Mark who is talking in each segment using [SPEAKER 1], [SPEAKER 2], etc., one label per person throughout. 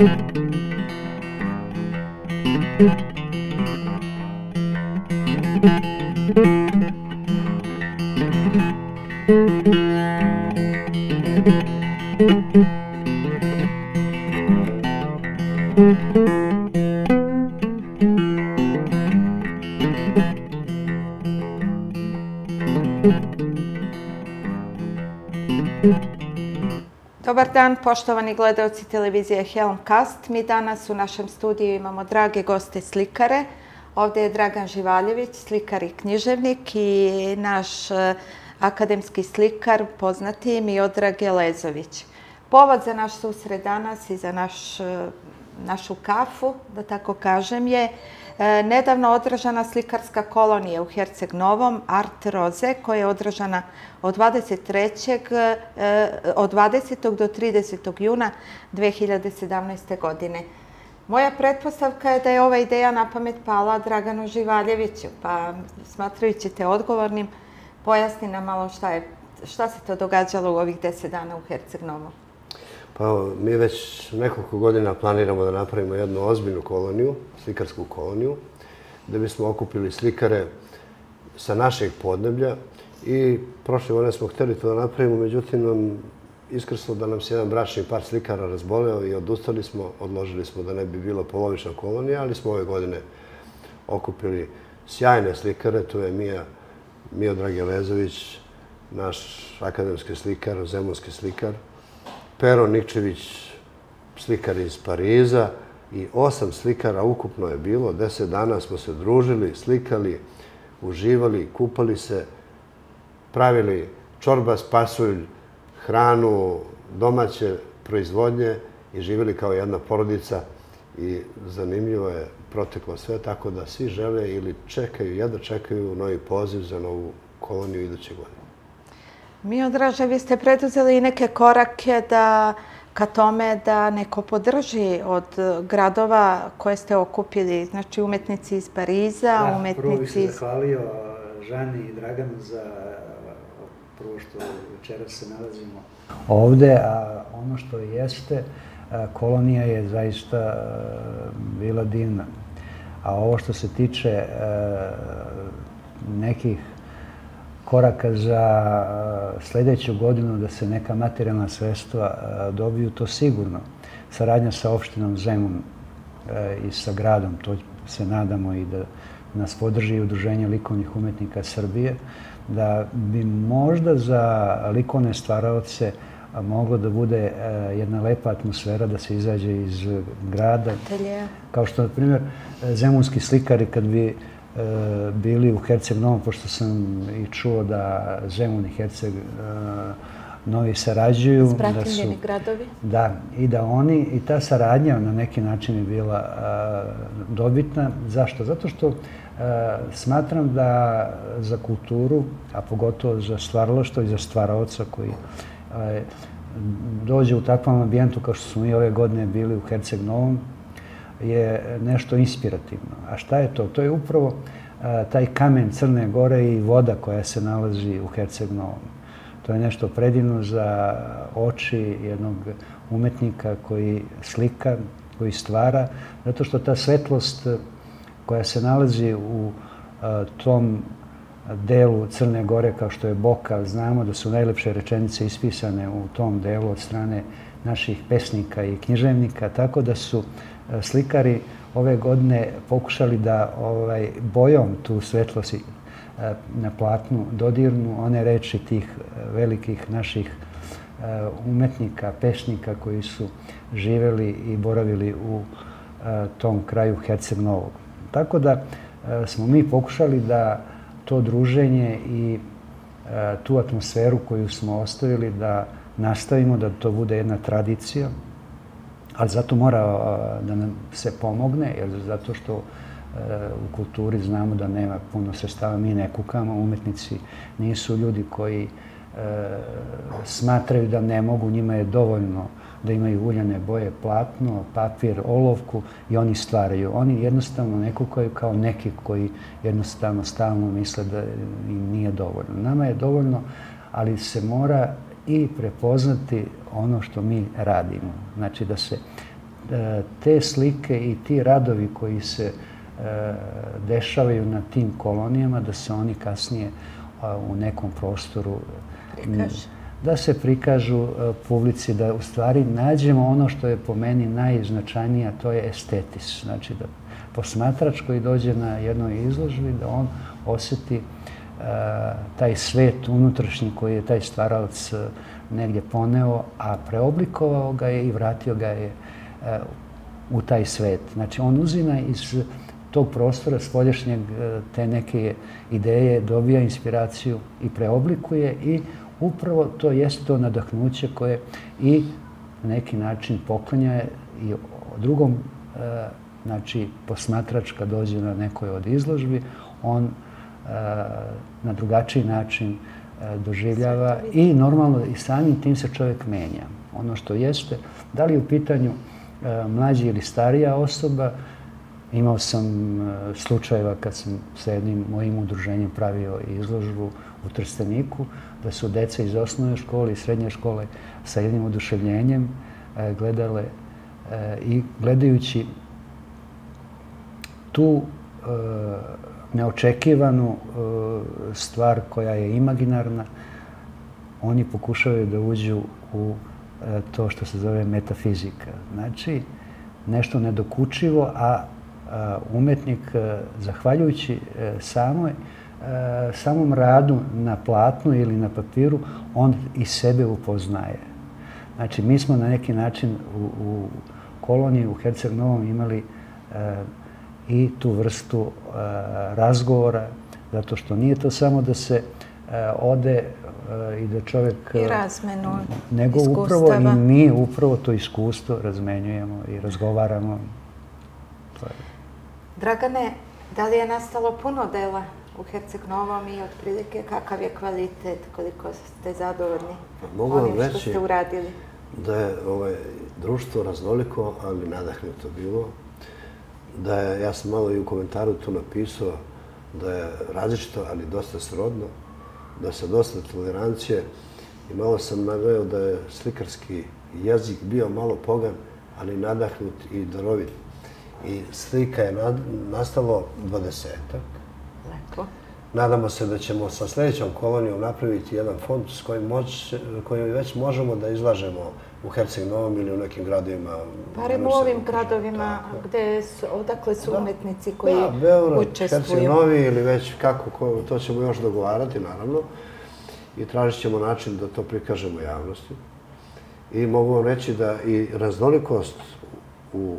[SPEAKER 1] thank you dan, poštovani gledalci televizije Helmcast. Mi danas u našem studiju imamo drage goste slikare. Ovdje je Dragan Živaljević, slikar i književnik i naš e, akademski slikar, poznati Miodrag Lezović. Povod za naš susred danas i za naš, e, našu kafu, da tako kažem, je E, nedavno održana slikarska kolonija u Herceg Novom, Art Roze, koja je održana od 23. E, od 20. do 30. juna 2017. godine. Moja pretpostavka je da je ova ideja na pamet pala Draganu Živaljeviću, pa smatrajući te odgovornim, pojasni nam malo šta, je, šta se to događalo u ovih deset dana u Herceg Novom.
[SPEAKER 2] Pa mi već nekoliko godina planiramo da napravimo jednu ozbiljnu koloniju, slikarsku koloniju, da bismo okupili slikare sa našeg podneblja i prošle godine smo hteli to da napravimo, međutim nam iskrslo da nam se jedan bračni par slikara razboleo i odustali smo, odložili smo da ne bi bilo polovična kolonija, ali smo ove godine okupili sjajne slikare, to je Mija, Mio Dragelezović, naš akademski slikar, zemonski slikar, Pero Nikčević, slikar iz Pariza i osam slikara ukupno je bilo. Deset dana smo se družili, slikali, uživali, kupali se, pravili čorba, spasulj, hranu, domaće proizvodnje i živjeli kao jedna porodica i zanimljivo je proteklo sve, tako da svi žele ili čekaju, jedno čekaju novi poziv za novu koloniju iduće godine.
[SPEAKER 1] Mi odraže, vi ste preduzeli i neke korake da ka tome da neko podrži od gradova koje ste okupili, znači umetnici iz Pariza, umetnici iz... Prvo bih
[SPEAKER 3] se zahvalio Žani i Draganu za prvo što večera se nalazimo ovde, a ono što jeste, kolonija je zaista bila divna. A ovo što se tiče nekih koraka za e, sljedeću godinu da se neka materijalna sredstva e, dobiju, to sigurno. Saradnja sa opštinom Zemun e, i sa gradom, to se nadamo i da nas podrži Udruženje likovnih umetnika Srbije, da bi možda za likovne stvaravce moglo da bude jedna lepa atmosfera da se izađe iz grada. Kao što, na primjer, zemunski slikari kad bi bili u Herceg Novom, pošto sam i čuo da Zemun i Herceg e, Novi sarađuju.
[SPEAKER 1] Zbratljeni gradovi.
[SPEAKER 3] Da, i da oni, i ta saradnja na neki način je bila e, dobitna. Zašto? Zato što smatram da za kulturu, a pogotovo za stvaraloštvo i za stvaraoca koji dođe u takvom ambijentu kao što smo i ove godine bili u Herceg Novom, je nešto inspirativno. A šta je to? To je upravo taj kamen Crne Gore i voda koja se nalazi u Herceg Novom. To je nešto predivno za oči jednog umetnika koji slika, koji stvara, zato što ta svetlost koja se nalazi u tom delu Crne Gore, kao što je Boka, znamo da su najlepše rečenice ispisane u tom delu od strane naših pesnika i književnika, tako da su E, slikari ove godine pokušali da ovaj bojom tu svetlosti e, na platnu dodirnu one reči tih velikih naših e, umetnika, pešnika koji su živeli i boravili u tom kraju Herceg Novog. Tako da smo mi pokušali da to druženje i tu atmosferu koju smo ostavili da nastavimo, da to bude jedna tradicija, ali zato mora da nam se pomogne, jer zato što e, u kulturi znamo da nema puno sredstava, mi ne kukamo, umetnici nisu ljudi koji e, smatraju da ne mogu, njima je dovoljno da imaju uljane boje, platno, papir, olovku i oni stvaraju. Oni jednostavno ne kukaju kao neki koji jednostavno stalno misle da im nije dovoljno. Nama je dovoljno, ali se mora i prepoznati ono što mi radimo. Znači da se te slike i ti radovi koji se dešavaju na tim kolonijama, da se oni kasnije u nekom prostoru da se prikažu publici, da u stvari nađemo ono što je po meni najznačajnije, a to je estetis. Znači da posmatrač koji dođe na jednoj izložbi, da on osjeti E, taj svet unutrašnji koji je taj stvaralac e, negdje poneo, a preoblikovao ga je i vratio ga je e, u taj svet. Znači, on uzima iz tog prostora spolješnjeg te neke ideje, dobija inspiraciju i preoblikuje i upravo to jeste to nadahnuće koje i na neki način poklanja i drugom, znači, posmatrač kad dođe na nekoj od izložbi, on na drugačiji način doživljava i normalno i samim tim se čovjek menja. Ono što jeste, da li u pitanju mlađi ili starija osoba, imao sam slučajeva kad sam sa jednim mojim udruženjem pravio izložbu u Trsteniku, da su deca iz osnovne škole i srednje škole sa jednim oduševljenjem gledale i gledajući tu neočekivanu e, stvar koja je imaginarna, oni pokušavaju da uđu u e, to što se zove metafizika. Znači, nešto nedokučivo, a e, umetnik, zahvaljujući samoj, samom radu na platnu ili na papiru, on i sebe upoznaje. Znači, mi smo na neki način u, u koloniji u Herceg Novom imali i tu vrstu e, razgovora, zato što nije to samo da se e, ode e, i da čovjek...
[SPEAKER 1] I razmenu
[SPEAKER 3] Nego upravo i mi upravo to iskustvo razmenjujemo i razgovaramo.
[SPEAKER 1] Dragane, da li je nastalo puno dela u Herceg Novom i otprilike kakav je kvalitet, koliko ste zadovoljni pa ovim što ste uradili?
[SPEAKER 2] Da je ovaj, društvo raznoliko, ali nadahnuto bilo da je, ja sam malo i u komentaru tu napisao, da je različito, ali dosta srodno, da se dosta tolerancije i malo sam naveo da je slikarski jezik bio malo pogan, ali nadahnut i darovit. I slika je nastalo dvadesetak.
[SPEAKER 1] Lepo.
[SPEAKER 2] Nadamo se da ćemo sa sljedećom kolonijom napraviti jedan fond s kojim, moć, kojim već možemo da izlažemo u Herceg Novom ili u nekim gradovima.
[SPEAKER 1] Barem u ovim gradovima gdje su, odakle su umetnici koji da,
[SPEAKER 2] Beograd, učestvuju. Herceg Novi ili već kako, ko, to ćemo još dogovarati, naravno. I tražit ćemo način da to prikažemo javnosti. I mogu vam reći da i raznolikost u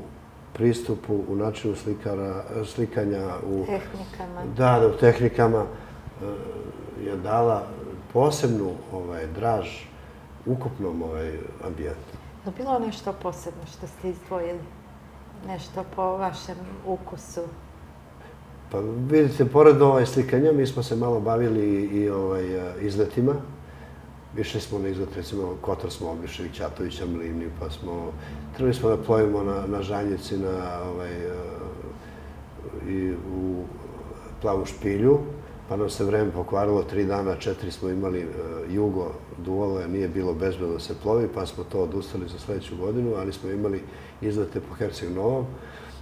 [SPEAKER 2] pristupu, u načinu slikara, slikanja, u
[SPEAKER 1] tehnikama,
[SPEAKER 2] da, da, u tehnikama eh, je dala posebnu ovaj, draž ukupnom ovaj, ambijentu.
[SPEAKER 1] Je bilo nešto posebno što ste izdvojili? Nešto po vašem ukusu?
[SPEAKER 2] Pa vidite, pored ovaj slikanja, mi smo se malo bavili i ovaj, izletima. Išli smo na izlet, recimo, Kotor smo obišli, Ćatovića, Mlivni, pa smo... Trebali smo da plovimo na, na Žanjici, na, ovaj, i u Plavu špilju, pa nam se vreme pokvarilo, tri dana, četiri smo imali uh, jugo duvalo, nije bilo bezbedno da se plovi, pa smo to odustali za sljedeću godinu, ali smo imali izlete po Herceg Novom,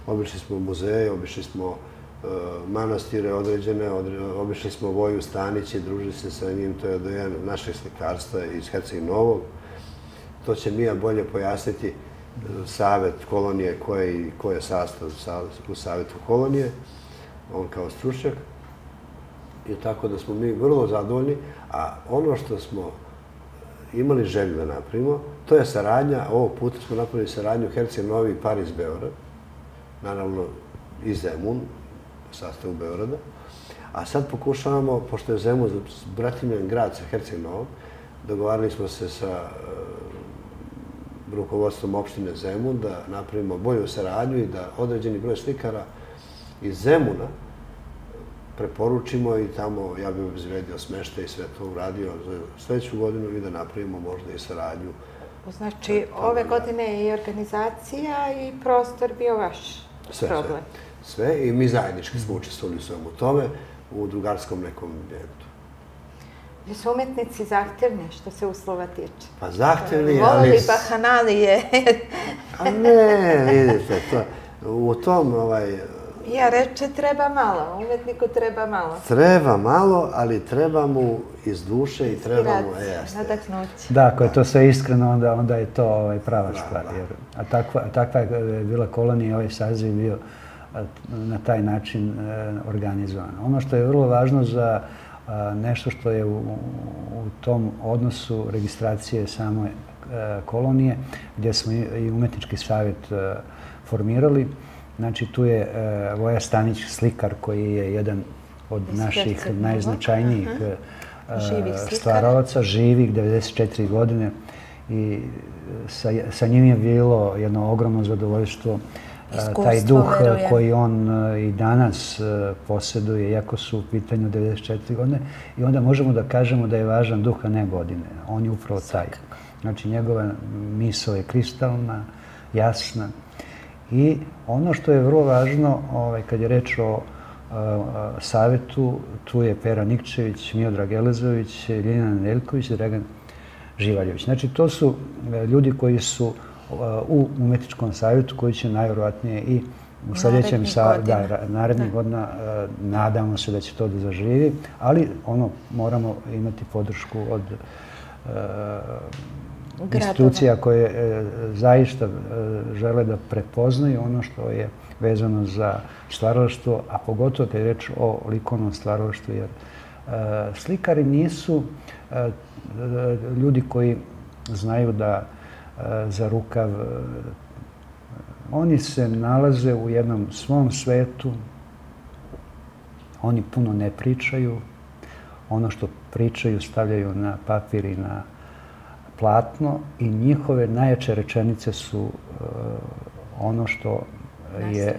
[SPEAKER 2] obišli smo muzeje, obišli smo e, manastire određene, obišli smo Voju Stanići, družili se sa njim, to je od jedan našeg slikarstva iz Herceg Novog. To će Mija bolje pojasniti e, savet kolonije, koje, koje je sastav u savetu kolonije, on kao stručnjak. I tako da smo mi vrlo zadovoljni, a ono što smo imali želju da napravimo, to je saradnja, ovog puta smo napravili saradnju Herceg Novi Paris Beograd, naravno i Zemun, sastavu Beograda, a sad pokušavamo, pošto je Zemun bratimljen grad sa Herceg Novom, dogovarali smo se sa uh, rukovodstvom opštine Zemun da napravimo bolju saradnju i da određeni broj slikara iz Zemuna, preporučimo i tamo ja bih obzvedio smešte i sve to uradio za sljedeću godinu i da napravimo možda i saradnju.
[SPEAKER 1] Znači, ove godine je i organizacija i prostor bio vaš problem.
[SPEAKER 2] Sve, sve. i mi zajednički smo učestvovali u svemu tome u drugarskom nekom ambijentu.
[SPEAKER 1] Vi su umetnici zahtjevni što se uslova tiče.
[SPEAKER 2] Pa zahtjevni,
[SPEAKER 1] ali... Volili bahanalije.
[SPEAKER 2] A ne, vidite, to, u tom ovaj,
[SPEAKER 1] Ja reče treba malo, umetniku treba malo.
[SPEAKER 2] Treba malo, ali treba mu iz duše i treba mu...
[SPEAKER 1] Jeste. Nadahnuće.
[SPEAKER 3] Da, ako je to sve iskreno, onda, onda je to ovaj, prava stvar. Jer, a takva, takva je bila kolonija, ovaj saziv bio na taj način e, organizovan. Ono što je vrlo važno za nešto što je u, u tom odnosu registracije same e, kolonije, gdje smo i umetnički savjet e, formirali, Znači, tu je uh, Voja Stanić, slikar koji je jedan od naših najznačajnijih uh, stvarovaca, živih, 94 godine. I sa, sa njim je bilo jedno ogromno zadovoljstvo. Uh, taj duh verujem. koji on i danas posjeduje, iako su u pitanju 94 godine, i onda možemo da kažemo da je važan duh, a ne godine. On je upravo taj. Znači, njegova misla je kristalna, jasna. I ono što je vrlo važno, ovaj, kad je reč o savjetu, tu je Pera Nikčević, Miodrag Elezović, Ljenina Nedeljković i Dragan Živaljević. Znači, to su e, ljudi koji su u umetičkom savjetu, koji će najvjerovatnije i u sljedećem sa, da, narednih godina e, nadamo se da će to da zaživi, ali ono moramo imati podršku od institucija koje e, zaista e, žele da prepoznaju ono što je vezano za stvaralaštvo, a pogotovo kad je reč o likovnom stvaralaštvu, jer e, slikari nisu e, ljudi koji znaju da e, za rukav e, oni se nalaze u jednom svom svetu, oni puno ne pričaju, ono što pričaju stavljaju na papir i na platno i njihove najjače rečenice su uh, ono što je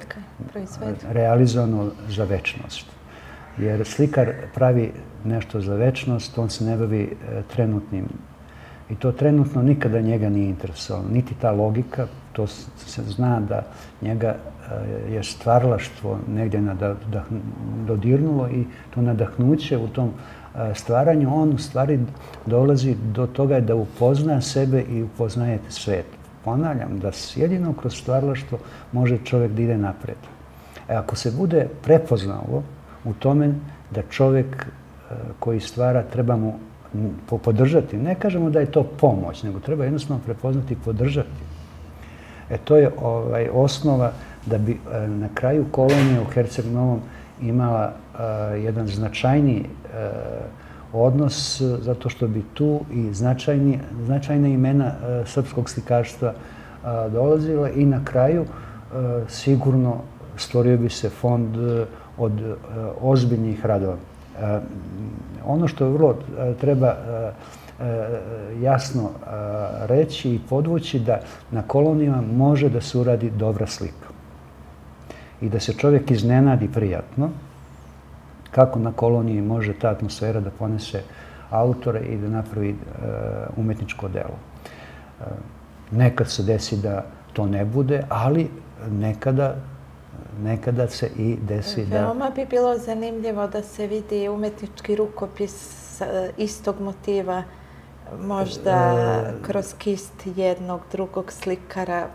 [SPEAKER 3] realizovano za večnost. Jer slikar pravi nešto za večnost, on se ne bavi uh, trenutnim. I to trenutno nikada njega nije interesovalo. Niti ta logika, to se zna da njega uh, je stvarlaštvo negdje dodirnulo i to nadahnuće u tom stvaranju, on u stvari dolazi do toga da upozna sebe i upoznajete svet. Ponavljam da jedino kroz stvarlaštvo može čovjek da ide napred. E, ako se bude prepoznalo u tome da čovjek e, koji stvara treba mu podržati, ne kažemo da je to pomoć, nego treba jednostavno prepoznati i podržati. E, to je ovaj, osnova da bi e, na kraju kolonije u Herceg Novom imala jedan značajni odnos zato što bi tu i značajni, značajna imena srpskog slikarstva dolazila i na kraju sigurno stvorio bi se fond od ozbiljnih radova. Ono što vrlo treba jasno reći i podvući da na kolonijama može da se uradi dobra slika i da se čovjek iznenadi prijatno, kako na koloniji može ta atmosfera da ponese autore i da napravi e, umetničko delo. E, nekad se desi da to ne bude, ali nekada nekada se i desi da...
[SPEAKER 1] Veoma bi bilo zanimljivo da se vidi umetnički rukopis istog motiva možda e, kroz kist jednog drugog slikara,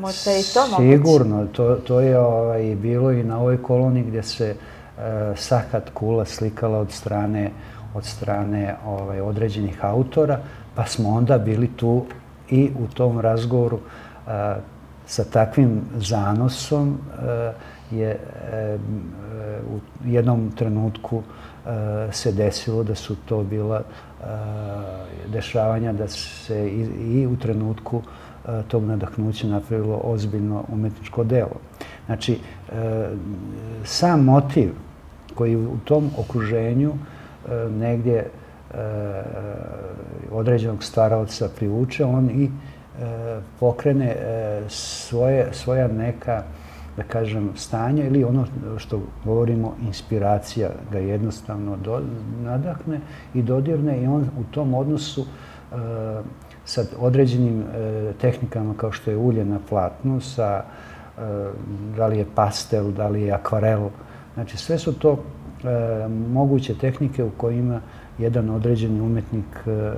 [SPEAKER 1] možda i to
[SPEAKER 3] moguće? Sigurno, to, to je ovaj, bilo i na ovoj koloniji gdje se e, Sahat Kula slikala od strane od strane ovaj, određenih autora, pa smo onda bili tu i u tom razgovoru e, sa takvim zanosom je u jednom trenutku se desilo da su to bila Eh, dešavanja da se i u trenutku eh, tog nadahnuća napravilo ozbiljno umetničko delo. Znači, eh, sam motiv koji u tom okruženju negdje određenog stvaravca privuče, on i pokrene svoje, svoja neka da kažem, stanja ili ono što govorimo, inspiracija ga jednostavno do, nadahne i dodirne i on u tom odnosu e, sa određenim e, tehnikama kao što je ulje na platnu, sa e, da li je pastel, da li je akvarel, znači sve su to e, moguće tehnike u kojima jedan određeni umetnik e,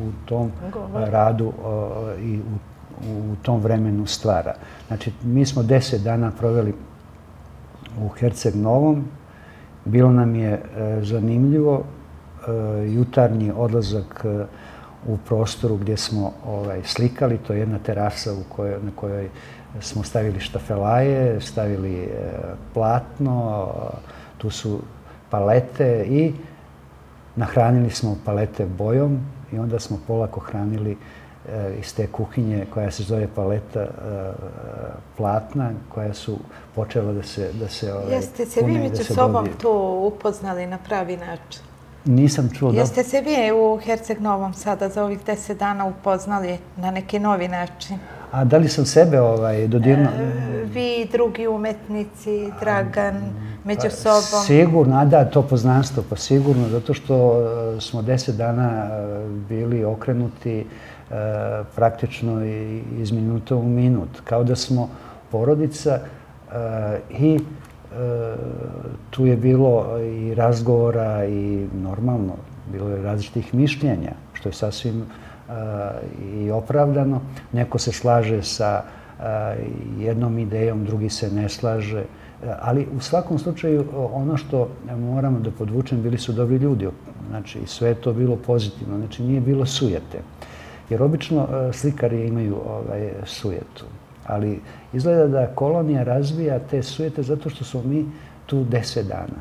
[SPEAKER 3] u tom radu e, i u u tom vremenu stvara. Znači, mi smo deset dana proveli u Herceg Novom. Bilo nam je e, zanimljivo e, jutarnji odlazak e, u prostoru gdje smo ovaj, slikali. To je jedna terasa u kojoj, na kojoj smo stavili štafelaje, stavili e, platno, tu su palete i nahranili smo palete bojom i onda smo polako hranili iz te kuhinje koja se zove paleta e, platna, koja su počela da se da se
[SPEAKER 1] ovaj, Jeste se vi među sobom to upoznali na pravi način?
[SPEAKER 3] Nisam čuo
[SPEAKER 1] da... Jeste se vi u Herceg Novom sada za ovih deset dana upoznali na neki novi način?
[SPEAKER 3] A da li sam sebe ovaj, dodirno...
[SPEAKER 1] E, vi, drugi umetnici, Dragan, među pa, sobom?
[SPEAKER 3] Sigurno, a da, to poznanstvo, pa sigurno, zato što smo deset dana bili okrenuti Eh, praktično iz minuta u minut. Kao da smo porodica eh, i eh, tu je bilo i razgovora i normalno, bilo je različitih mišljenja, što je sasvim i opravdano. Neko se slaže sa jednom idejom, drugi se ne slaže. Ali u svakom slučaju ono što moramo da podvučem, bili su dobri ljudi. Znači, sve to bilo pozitivno. Znači, nije bilo sujete. Jer obično slikari imaju ovaj, sujetu. Ali izgleda da kolonija razvija te sujete zato što smo mi tu deset dana.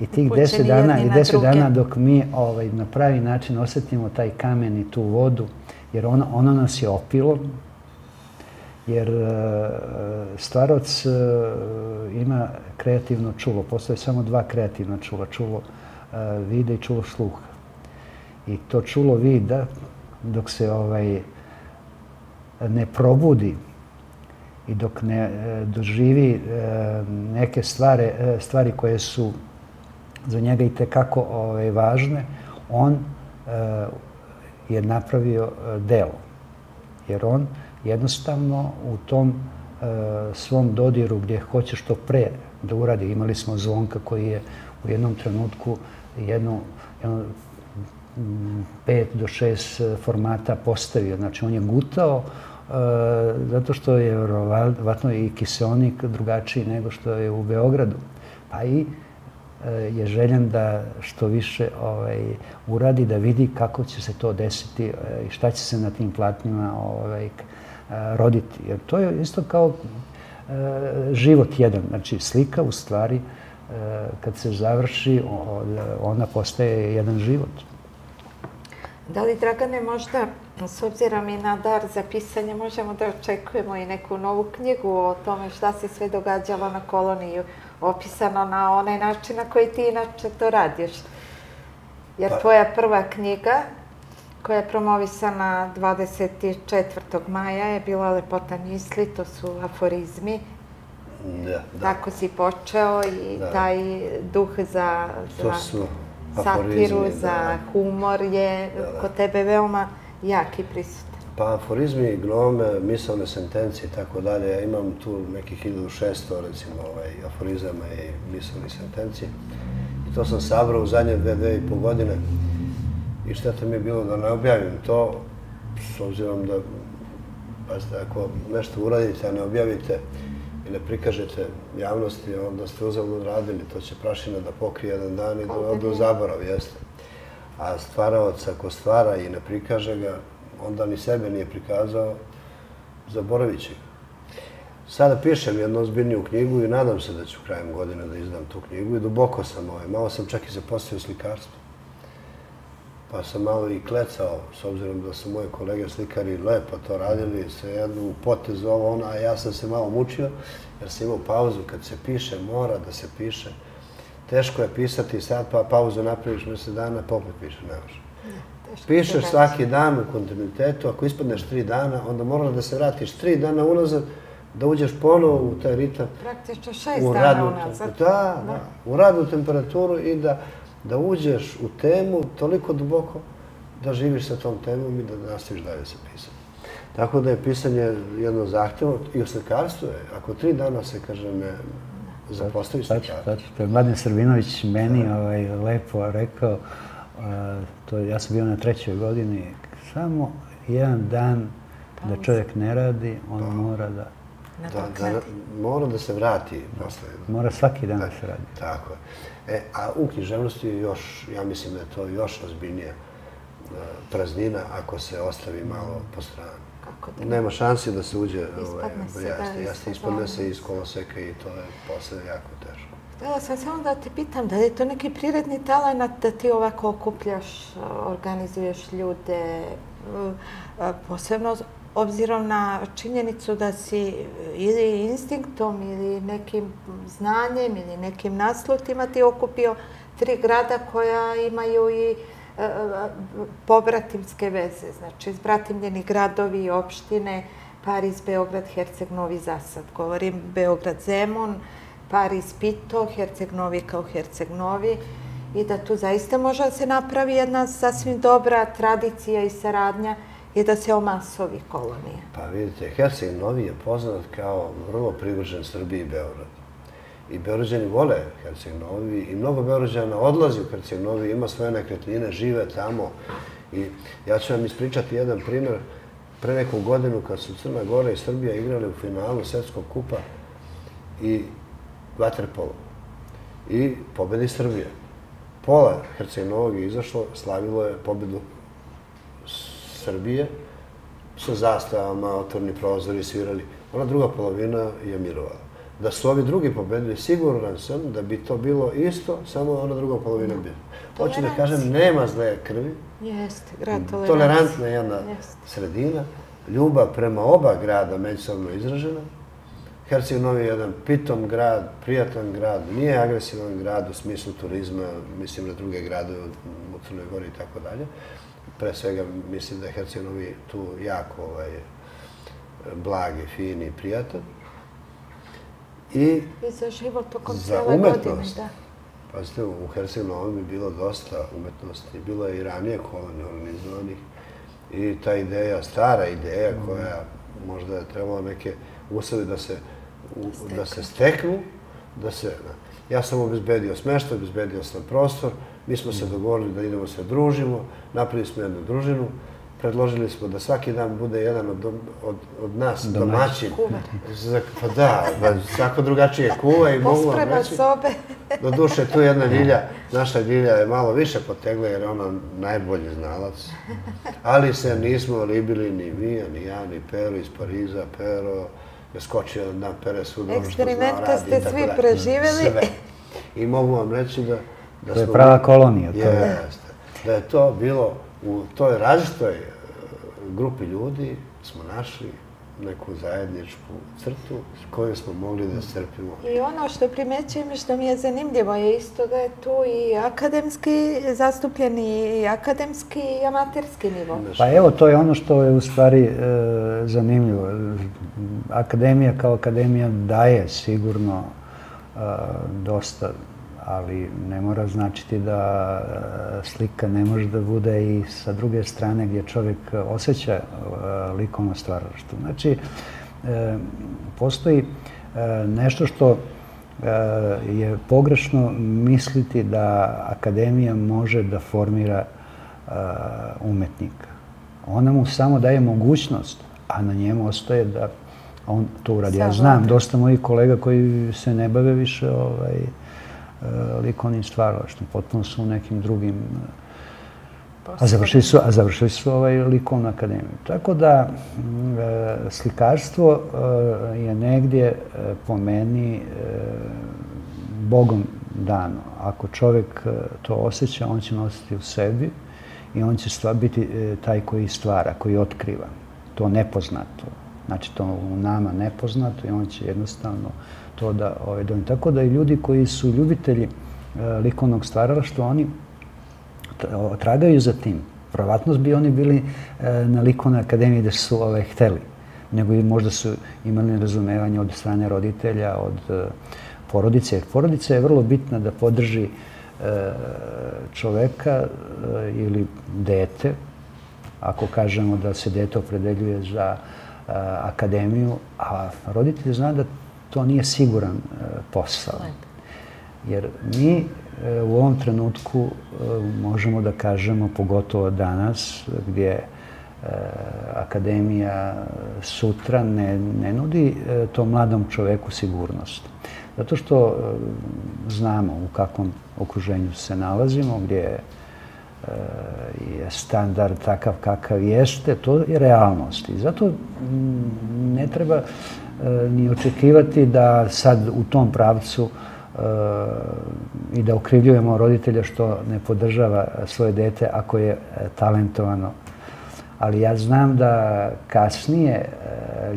[SPEAKER 3] I tih deset dana i deset dana dok mi ovaj, na pravi način osjetimo taj kamen i tu vodu, jer ono, ono nas je opilo, jer uh, stvaroc uh, ima kreativno čulo. Postoje samo dva kreativna čula, čulo vide i čulo sluha. I to čulo vida, dok se ovaj ne probudi i dok ne eh, doživi eh, neke stvari, eh, stvari koje su za njega i tekako ovaj, važne, on je napravio delo. Jer on jednostavno u tom svom dodiru gdje hoće što pre da uradi, imali smo zvonka koji je u jednom trenutku jednu, jednu pet do šest e, formata postavio. Znači, on je gutao e, zato što je vjerovatno i kiseonik drugačiji nego što je u Beogradu. Pa i e, je željen da što više ovaj, uradi, da vidi kako će se to desiti e, i šta će se na tim platnima ovaj, roditi. Jer to je isto kao život jedan. Znači, slika u stvari, kad se završi, ona postaje jedan život.
[SPEAKER 1] Da li, Dragane, možda, s obzirom i na dar za pisanje, možemo da očekujemo i neku novu knjigu o tome šta se sve događalo na koloniju opisano na onaj način na koji ti inače to radiš. Jer pa- tvoja prva knjiga, koja je promovisana 24. maja, je bila Lepota misli, to su aforizmi. Da, da. Tako si počeo i da. taj duh za, za satiru, za humor je kod tebe veoma jak i prisutan.
[SPEAKER 2] Pa aforizmi, gnome, misalne sentencije i tako dalje, ja imam tu nekih 1600 recimo ovaj, aforizama i misalne sentencije. I to sam sabrao u zadnje dve, dve i pol godine. I šteta mi je bilo da ne objavim to, s obzirom da, pazite, ako nešto uradite, a ne objavite i ne prikažete javnosti, onda ste uzavno odradili, to će prašina da pokrije jedan dan i da odu zaborav, jeste. A stvaravac, ako stvara i ne prikaže ga, onda ni sebe nije prikazao, zaboravit će ga. Sada pišem jednu ozbiljniju knjigu i nadam se da ću krajem godine da izdam tu knjigu i duboko sam ovaj, malo sam čak i zapostavio slikarstvo. Pa sam malo i klecao, s obzirom da su moje kolege slikari lepo to radili, se jednu potez ovo, ona, a ja sam se malo mučio, jer sam imao pauzu, kad se piše, mora da se piše. Teško je pisati sad, pa pauzu napraviš mjesec dana, pa opet piše, ne može. Pišeš svaki dan u kontinuitetu, ako ispadneš tri dana, onda moraš da se vratiš tri dana unazad, da uđeš ponovo u taj ritam.
[SPEAKER 1] Praktično šest dana unazad.
[SPEAKER 2] Da, da, u radnu temperaturu i da, da uđeš u temu toliko duboko da živiš sa tom temom i da nastaviš dalje se pisati. Tako da je pisanje jedno zahtjevo i u slikarstvu je, ako tri dana se, kaže, ne zapostavi slikarstvo.
[SPEAKER 3] Tačno. To je Mladen Srbinović meni ovaj, lepo rekao, to ja sam bio na trećoj godini, samo jedan dan da čovjek ne radi, on
[SPEAKER 2] Pa.
[SPEAKER 3] mora da...
[SPEAKER 2] Da, da, mora da se vrati posle.
[SPEAKER 3] Mora svaki dan da se radi.
[SPEAKER 2] Tako je. E, a u književnosti je još, ja mislim da je to još ozbiljnija e, praznina ako se ostavi malo po strani.
[SPEAKER 1] Kako da
[SPEAKER 2] Nema šanse da se uđe ovaj,
[SPEAKER 1] Ispadne se,
[SPEAKER 2] jeste,
[SPEAKER 1] iz
[SPEAKER 2] ispadne se iz koloseka i to je posle jako teško.
[SPEAKER 1] Htjela sam samo da te pitam, da li je to neki prirodni talent da ti ovako okupljaš, organizuješ ljude, e, posebno obzirom na činjenicu da si e, ili instinktom ili nekim znanjem ili nekim naslutima ti okupio tri grada koja imaju i e, e pobratimske veze, znači izbratimljeni gradovi i opštine, Pariz, Beograd, Herceg, Novi Zasad. Govorim Beograd, Zemun, Pariz, Pito, Herceg Novi kao Herceg Novi i da tu zaista može da se napravi jedna sasvim dobra tradicija i saradnja i da se omasovi kolonije.
[SPEAKER 2] Pa vidite, Herceg Novi je poznat kao vrlo privržen Srbiji i Beogradu. I Beograđani vole Herceg Novi i mnogo Beograđana odlazi u Herceg Novi, ima svoje nekretnine, žive tamo. I ja ću vam ispričati jedan primjer. Pre neku godinu kad su Crna Gora i Srbija igrali u finalu Svetskog kupa i vaterpolo. I pobedi Srbija. Pola Herceg Novog je izašlo, slavilo je pobedu Srbije sa zastavama, otvorni prozori svirali. Ona druga polovina je mirovala. Da su ovi drugi pobedili, siguran sam da bi to bilo isto, samo ona druga polovina bi. Hoću da kažem, nema zle krvi,
[SPEAKER 1] Jeste, grad tolerancije.
[SPEAKER 2] tolerantna jedna
[SPEAKER 1] Jeste.
[SPEAKER 2] sredina, ljubav prema oba grada međusobno izražena. Herceg Novi je jedan pitom grad, prijatan grad, nije agresivan grad u smislu turizma, mislim na druge grade u Crnoj Gori i tako dalje. Pre svega mislim da je Herceg Novi tu jako ovaj, blagi, fini i prijatan. I
[SPEAKER 1] I za život tokom
[SPEAKER 2] za
[SPEAKER 1] cijele godine,
[SPEAKER 2] umetnost.
[SPEAKER 1] da.
[SPEAKER 2] Pazite, u Herceg Novom je bilo dosta umetnosti. Bilo je i ranije kolonije organizovanih. I ta ideja, stara ideja koja možda je trebala neke uslovi da se, u- da se steknu, da se... Ja sam obezbedio smeštaj, obezbedio sam prostor, mi smo se dogovorili da idemo se družimo, napravili smo jednu družinu, predložili smo da svaki dan bude jedan od, od, od nas domaćin.
[SPEAKER 1] Kuvar.
[SPEAKER 2] Za- Pa da, pa svako drugačije kuva i mogu vam
[SPEAKER 1] Posprema
[SPEAKER 2] reći.
[SPEAKER 1] sobe.
[SPEAKER 2] Do duše, tu jedna ljilja, naša ljilja je malo više potegla jer je ona najbolji znalac. Ali se nismo libili ni mi, ni ja, ni Pero iz Pariza. Pero je skočio na Pere sud ono što zna
[SPEAKER 1] Eksperimenta
[SPEAKER 2] radi.
[SPEAKER 1] ste
[SPEAKER 2] i tako
[SPEAKER 1] svi preživjeli.
[SPEAKER 2] Sve. I mogu vam reći da... da
[SPEAKER 3] To je prava kolonija, to je.
[SPEAKER 2] Jeste. Da je to bilo u toj različitoj e, grupi ljudi smo našli neku zajedničku crtu s kojom smo mogli da strpimo
[SPEAKER 1] I ono što primećujem i što mi je zanimljivo je isto da je tu i akademski zastupljeni i akademski i amaterski nivo.
[SPEAKER 3] Pa evo, to je ono što je u stvari e, zanimljivo. Akademija kao akademija daje sigurno e, dosta, ali ne mora značiti da e, slika ne može da bude i sa druge strane gdje čovjek osjeća e, likovno stvaralaštvo. Znači, e, postoji nešto što je pogrešno misliti da akademija može da formira umetnika. Ona mu samo daje mogućnost, a na njemu ostaje da on to uradi. Ja znam dosta mojih kolega koji se ne bave više ovaj, likovnim stvaralaštvom, potpuno su u nekim drugim a završili su, a završili su ovaj likovnu akademiju. Tako da m, e, slikarstvo je negdje po meni Bogom dano. Ako čovjek to osjeća, on će nositi u sebi i on će biti taj koji stvara, koji otkriva to nepoznato. Znači to u nama nepoznato i on će jednostavno to da ovaj. Tako da i ljudi koji su ljubitelji e, likovnog stvaralaštva, oni tragaju za tim. Vjerovatno bi oni bili e, na likovnoj akademiji da su ove, hteli, nego i možda su imali razumevanje od strane roditelja, od e, porodice. Jer porodica je vrlo bitna da podrži čoveka ili dete, ako kažemo da se dete opredeljuje za akademiju, a roditelj zna da to nije siguran e, posao. Jer mi e, u ovom trenutku e, možemo da kažemo, pogotovo danas, gdje akademija sutra ne, ne nudi to mladom čoveku sigurnost. Zato što znamo u kakvom okruženju se nalazimo, gdje je, je standard takav kakav jeste, to je realnost. I zato ne treba Eh, ni očekivati da sad u tom pravcu eh, i da okrivljujemo roditelja što ne podržava svoje dete ako je eh, talentovano ali ja znam da kasnije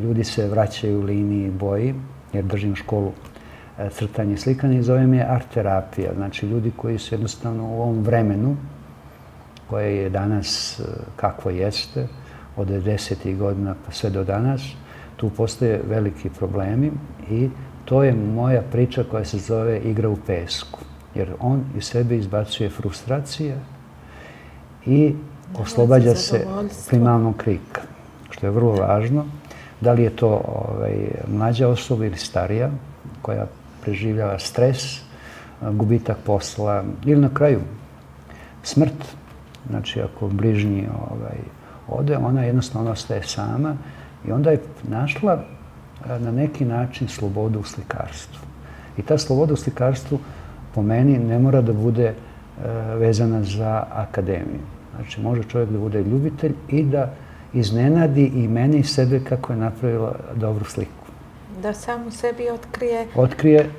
[SPEAKER 3] ljudi se vraćaju u liniji boji, jer držim školu crtanje i slikanje i zovem je art terapija. Znači ljudi koji su jednostavno u ovom vremenu, koje je danas kakvo jeste, od 10. godina pa sve do danas, tu postoje veliki problemi i to je moja priča koja se zove igra u pesku. Jer on iz sebe izbacuje frustracije i oslobađa se primalnog krika, što je vrlo važno. Da li je to ovaj, mlađa osoba ili starija koja preživljava stres, gubitak posla ili na kraju smrt. Znači, ako bližnji ovaj, ode, ona jednostavno ostaje sama i onda je našla na neki način slobodu u slikarstvu. I ta sloboda u slikarstvu po meni ne mora da bude vezana za akademiju. Znači, može čovjek da bude ljubitelj i da iznenadi i meni i sebe kako je napravila dobru sliku.
[SPEAKER 1] Da sam u sebi otkrije,
[SPEAKER 3] otkrije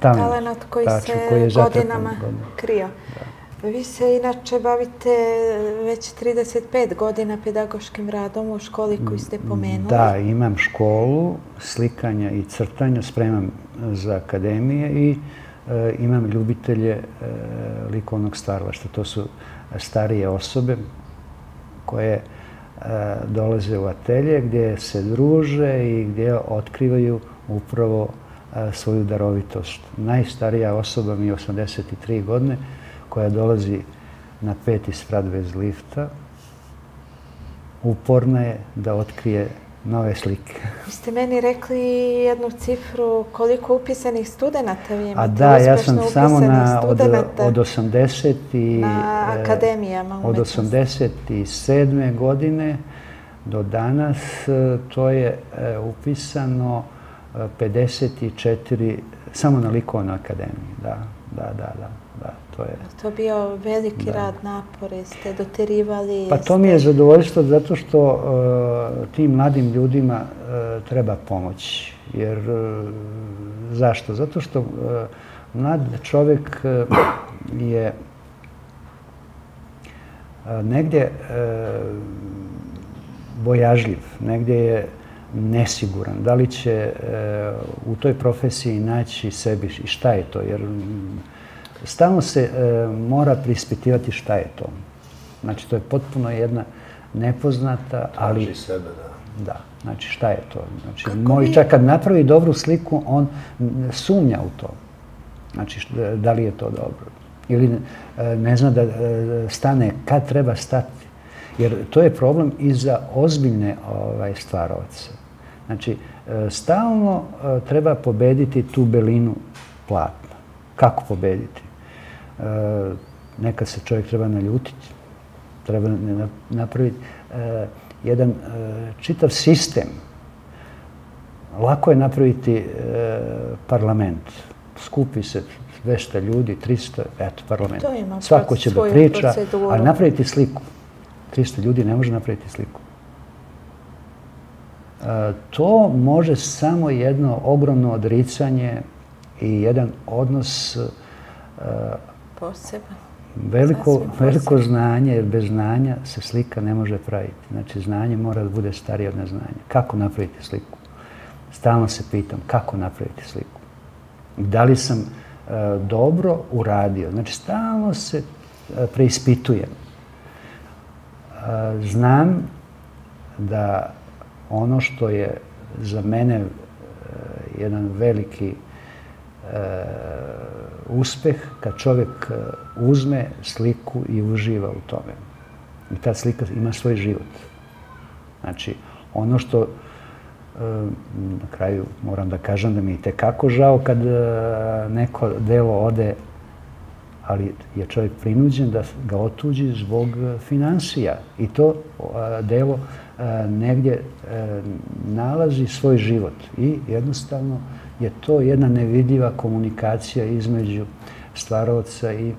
[SPEAKER 3] talent,
[SPEAKER 1] talent koji se koji je godinama godin. krio. Da. Vi se inače bavite već 35 godina pedagoškim radom u školi koju ste pomenuli.
[SPEAKER 3] Da, imam školu slikanja i crtanja, spremam za akademije i e, imam ljubitelje e, likovnog stvaralaštva. To su starije osobe koje e, dolaze u atelje gdje se druže i gdje otkrivaju upravo e, svoju darovitost. Najstarija osoba mi je 83 godine koja dolazi na peti sprat bez lifta. Uporna je da otkrije nove slike.
[SPEAKER 1] Vi ste meni rekli jednu cifru koliko upisanih studenta vi imate.
[SPEAKER 3] A da, ja sam samo na, od, od 80 i...
[SPEAKER 1] Na e, akademijama
[SPEAKER 3] Od 87. godine do danas e, to je e, upisano 54 samo na likovnoj akademiji. Da, da, da, da da, to je...
[SPEAKER 1] To bio veliki rad, napore, ste doterivali...
[SPEAKER 3] Pa to mi je zadovoljstvo zato što uh, tim mladim ljudima uh, treba pomoć. Jer, uh, zašto? Zato što uh, mlad čovjek uh, je uh, negdje uh, bojažljiv, negdje je nesiguran. Da li će uh, u toj profesiji naći sebi i šta je to? Jer stalno se e, mora prispitivati šta je to. Znači, to je potpuno jedna nepoznata, ali...
[SPEAKER 2] Traži sebe, da.
[SPEAKER 3] Da, znači šta je to? Znači, moj čak kad napravi dobru sliku, on sumnja u to. Znači, da li je to dobro? Ili e, ne zna da e, stane kad treba stati. Jer to je problem i za ozbiljne ovaj, stvarovce. Znači, e, stalno treba pobediti tu belinu platna. Kako pobediti? Eh, nekad se čovjek treba naljutiti, treba napraviti eh, jedan eh, čitav sistem. Lako je napraviti parlament. Skupi se 200 ljudi, 300, eto, parlament. Svako će da priča, ali napraviti sliku. 300 ljudi ne može napraviti sliku. To može samo jedno ogromno odricanje i jedan odnos
[SPEAKER 1] poseban.
[SPEAKER 3] Veliko, veliko znanje, jer bez znanja se slika ne može praviti. Znači, znanje mora da bude starije od neznanja. Kako napraviti sliku? Stalno se pitam kako napraviti sliku. Da li sam e, dobro uradio? Znači, stalno se e, preispitujem. E, znam da ono što je za mene e, jedan veliki e, uspeh kad čovjek e, uzme sliku i uživa u tome. I ta slika ima svoj život. Znači, ono što e, na kraju moram da kažem da mi je tekako žao kad e, neko delo ode ali je čovjek prinuđen da ga otuđi zbog financija. I to delo negdje nalazi svoj život. I jednostavno je to jedna nevidljiva komunikacija između stvarovca i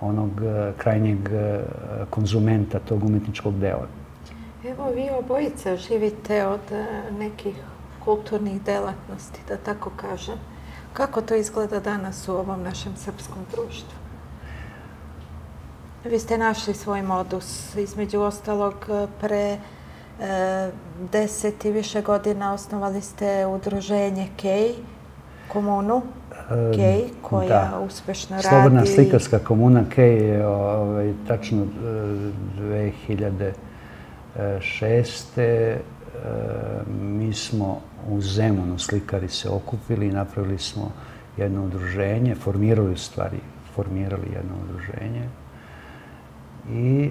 [SPEAKER 3] onog e, krajnjeg e, konzumenta tog umetničkog dela.
[SPEAKER 1] Evo, vi obojica živite od e, nekih kulturnih delatnosti, da tako kažem. Kako to izgleda danas u ovom našem srpskom društvu? Vi ste našli svoj modus, između ostalog pre e, deset i više godina osnovali ste udruženje KEJ, komunu KEJ, koja da. uspešno radi.
[SPEAKER 3] Slobodna slikarska komuna KEJ je ovaj, tačno 2006. E, mi smo u Zemunu slikari se okupili i napravili smo jedno udruženje, formirali u stvari, formirali jedno udruženje I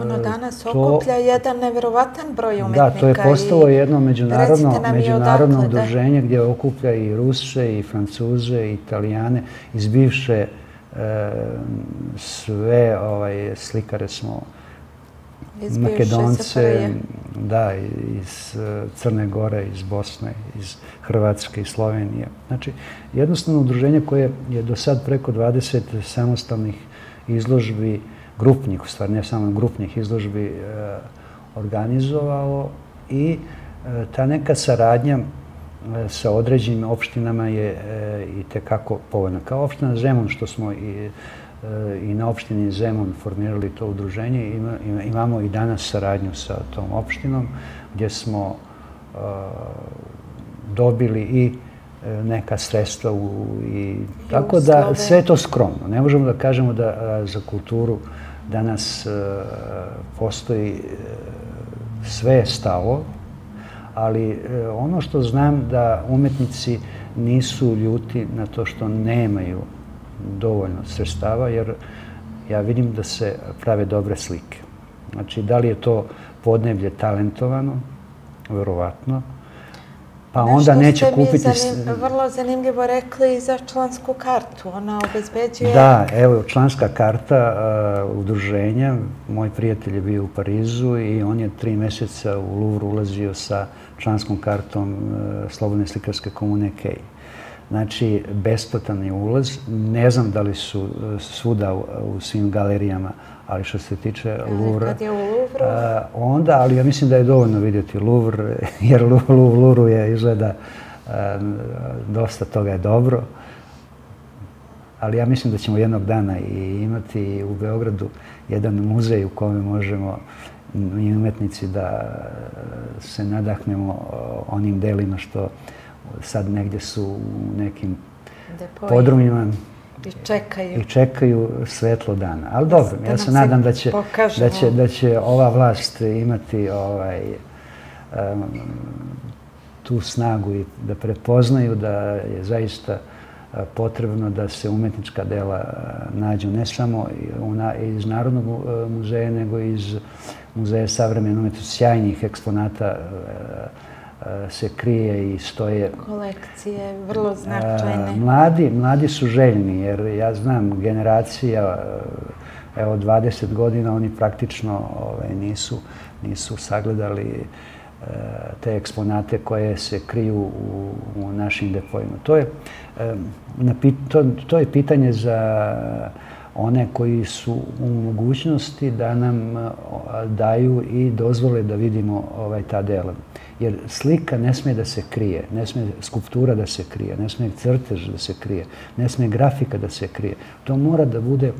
[SPEAKER 1] Ono e, danas okuplja jedan nevjerovatan broj umetnika.
[SPEAKER 3] Da, to je postalo jedno međunarodno, međunarodno odakle, udruženje da. gdje okuplja i Ruse, i Francuze, i Italijane. Iz bivše e, sve ovaj, slikare smo iz Makedonce, da, iz e, Crne Gore, iz Bosne, iz Hrvatske i Slovenije. Znači, jednostavno udruženje koje je do sad preko 20 samostalnih izložbi, grupnih, u stvari ne samo grupnih izložbi, e, organizovalo i e, ta neka saradnja e, sa određenim opštinama je i tekako povoljna. Kao opština Zemun, što smo i, i na opštini Zemun formirali to udruženje, imamo i danas saradnju sa tom opštinom, gdje smo dobili i neka sredstva u, i tako da sve to skromno. Ne možemo da kažemo da za kulturu danas e, postoji e, sve stalo, ali e, ono što znam da umetnici nisu ljuti na to što nemaju dovoljno sredstava, jer ja vidim da se prave dobre slike. Znači, da li je to podneblje talentovano? Verovatno. Pa onda neće kupiti... Nešto
[SPEAKER 1] ste mi vrlo zanimljivo rekli za člansku kartu. Ona obezbeđuje...
[SPEAKER 3] Da, evo, članska karta uh, udruženja. Moj prijatelj je bio u Parizu i on je tri mjeseca u Louvre ulazio sa članskom kartom uh, Slobodne slikarske komune Kej. Znači, besplatan je ulaz. Ne znam da li su uh, svuda u, u svim galerijama ali što se tiče Louvre...
[SPEAKER 1] Kad je u Louvru?
[SPEAKER 3] Onda, ali ja mislim da je dovoljno vidjeti Louvre, jer u Louvru je izgleda dosta toga je dobro. Ali ja mislim da ćemo jednog dana i imati u Beogradu jedan muzej u kome možemo mi umetnici da se nadahnemo onim delima što sad negdje su u nekim podrumima
[SPEAKER 1] I čekaju.
[SPEAKER 3] I čekaju svetlo dana. Ali dobro, ja se nadam da će, da, će, da će ova vlast imati ovaj, um, tu snagu i da prepoznaju da je zaista potrebno da se umetnička dela nađu ne samo iz Narodnog muzeja, nego iz Muzeja savremene umetnosti, sjajnih eksponata se krije i stoje...
[SPEAKER 1] Kolekcije, vrlo značajne.
[SPEAKER 3] Mladi, mladi su željni, jer ja znam, generacija, evo, 20 godina, oni praktično ovaj, nisu, nisu sagledali te eksponate koje se kriju u, u našim depojima. To je, to, to je pitanje za one koji su u mogućnosti da nam daju i dozvole da vidimo ovaj ta dela. Jer slika ne smije da se krije, ne smije skulptura da se krije, ne smije crtež da se krije, ne smije grafika da se krije. To mora da bude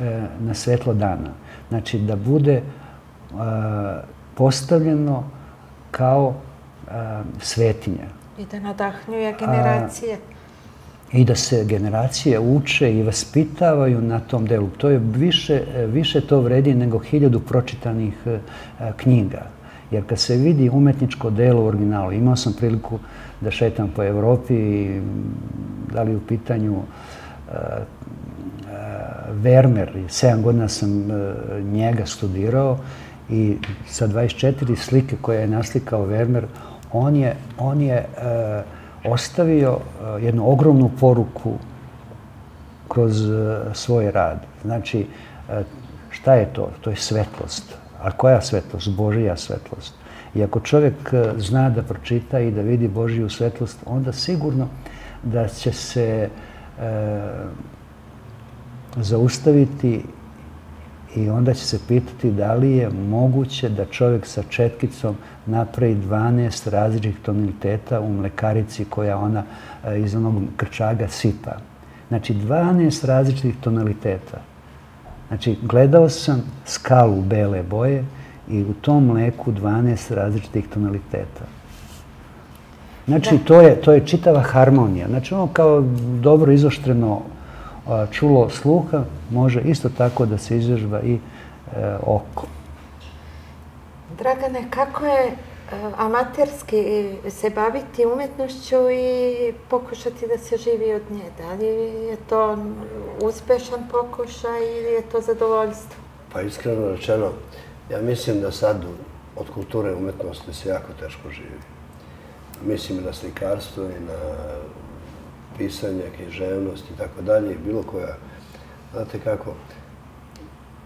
[SPEAKER 3] e, na svetlo dana. Znači da bude e, postavljeno kao e, svetinja.
[SPEAKER 1] I da nadahnjuje generacije.
[SPEAKER 3] I da se generacije uče i vaspitavaju na tom delu. To je više, više to vredi nego hiljadu pročitanih e, knjiga. Jer kad se vidi umetničko delo u originalu, imao sam priliku da šetam po Evropi i da li u pitanju uh, uh, Vermeer, sedam godina sam uh, njega studirao i sa 24 slike koje je naslikao Vermeer, on je, on je uh, ostavio e, jednu ogromnu poruku kroz e, svoj rad. Znači, e, šta je to? To je svetlost. A koja svetlost? Božija svetlost. I ako čovjek zna da pročita i da vidi Božiju svetlost, onda sigurno da će se zaustaviti i onda će se pitati da li je moguće da čovjek sa četkicom napravi 12 različitih tonaliteta u mlekarici koja ona e, iz onog krčaga sipa. Znači, 12 različitih tonaliteta. Znači, gledao sam skalu bele boje i u tom mleku 12 različitih tonaliteta. Znači, to je, to je čitava harmonija. Znači, ono kao dobro izoštreno čulo sluha, može isto tako da se izvežba i e, oko.
[SPEAKER 1] Dragane, kako je e, amaterski se baviti umetnošću i pokušati da se živi od nje? Da li je to uspešan pokušaj ili je to zadovoljstvo?
[SPEAKER 2] Pa iskreno rečeno, ja mislim da sad od kulture umetnosti se jako teško živi. Mislim i na slikarstvo i na pisanja, književnost i tako dalje bilo koja. Znate kako,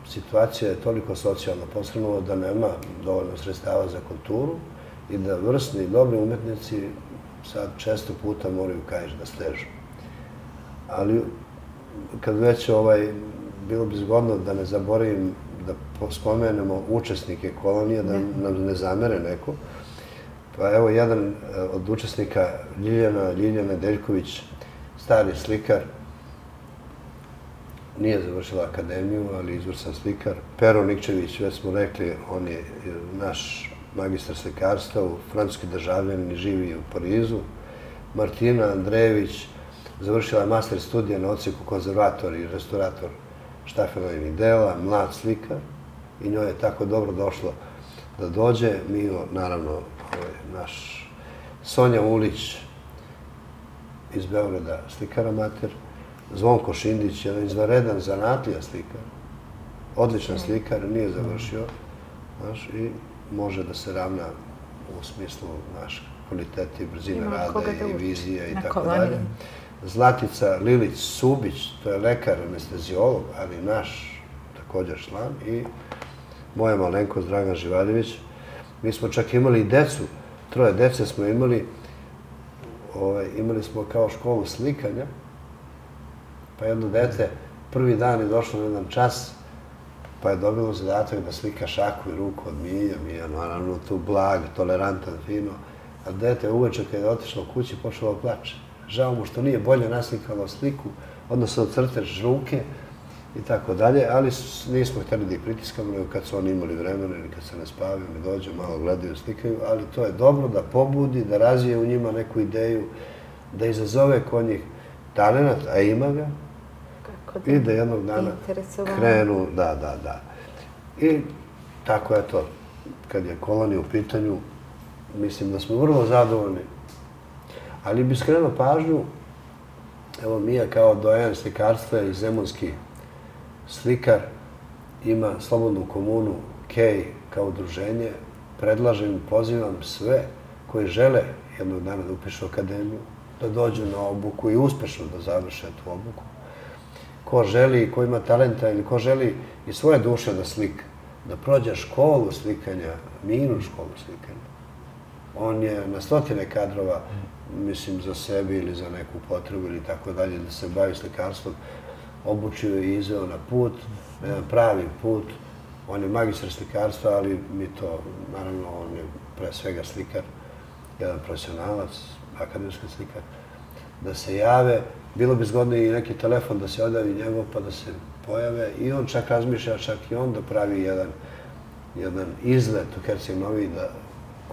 [SPEAKER 2] situacija je toliko socijalno posrnula da nema dovoljno sredstava za kulturu i da vrsni i dobri umetnici sad često puta moraju kaješ da stežu. Ali kad već ovaj, bilo bi zgodno da ne zaboravim da spomenemo učesnike kolonije, da nam ne zamere neko. Pa evo, jedan eh, od učesnika, Ljiljana, Ljiljana Deljković, stari slikar, nije završila akademiju, ali izvrsan slikar. Pero Nikčević, već smo rekli, on je naš magistar slikarstva u francuski državljen i živi u Parizu. Martina Andrejević završila je master studija na ocijeku konzervator i restaurator Štafenovih dela, mlad slikar i njoj je tako dobro došlo da dođe. Mi, naravno, ovaj, naš Sonja Ulić, iz Beograda, slikar amater, Zvonko Šindić, jedan izvaredan zanatlija slikar, odličan slikar, nije završio, znaš, i može da se ravna u smislu naš kvaliteti, brzine rada i vizija i tako dalje. Zlatica Lilić Subić, to je lekar, anestezijolog, ali naš također član i moja malenkost Dragan Živaljević. Mi smo čak imali i decu, troje dece smo imali, ovaj, imali smo kao školu slikanja, pa jedno dete prvi dan je došlo na jedan čas, pa je dobilo zadatak da slika šaku i ruku od Mija, Mija naravno tu blag, tolerantan, fino, a dete uveče kada je otišlo kući počelo plače. Žao mu što nije bolje naslikalo sliku, odnosno crtež ruke, i tako dalje, ali nismo htjeli da ih pritiskamo, nego kad su oni imali vremena ili kad se ne spavaju, mi dođu, malo gledaju, slikaju, ali to je dobro da pobudi, da razvije u njima neku ideju, da izazove kod njih talent, a ima ga, i da jednog dana krenu, da, da, da. I tako je to, kad je kolonija u pitanju, mislim da smo vrlo zadovoljni, ali bi skrenuo pažnju, evo Mija kao dojen slikarstva iz Zemunskih slikar ima slobodnu komunu Kej kao udruženje, predlažem i pozivam sve koji žele jednog dana da upišu akademiju, da dođu na obuku i uspešno da završe tu obuku. Ko želi, ko ima talenta ili ko želi i svoje duše da slika, da prođe školu slikanja, minu školu slikanja. On je na stotine kadrova, mislim, za sebi ili za neku potrebu ili tako dalje, da se bavi slikarstvom obučio i izveo na put, pravi put. On je magistar slikarstva, ali mi to, naravno, on je pre svega slikar, jedan profesionalac, akademski slikar, da se jave. Bilo bi zgodno i neki telefon da se odavi njegov pa da se pojave. I on čak razmišlja, čak i on da pravi jedan, jedan izlet u Herceg Novi, da